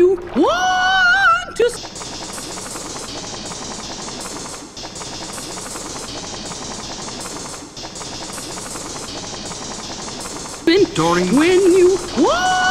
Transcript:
you want to inventory when you want